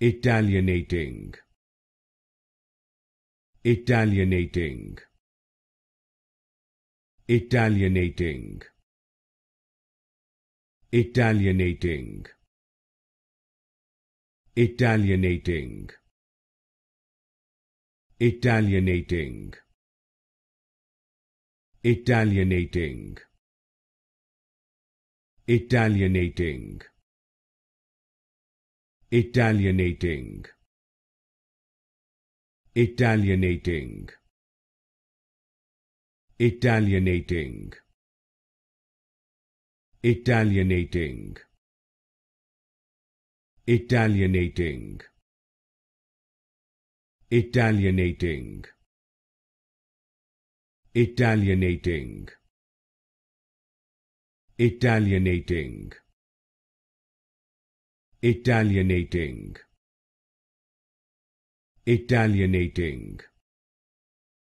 Italianating. Italianating. Italianating. Italianating. Italianating. Italianating. Italianating. Italianating. Italianating. Italianating. Italianating. Italianating. Italianating. Italianating. Italianating. Italianating. Italianating. Italianating.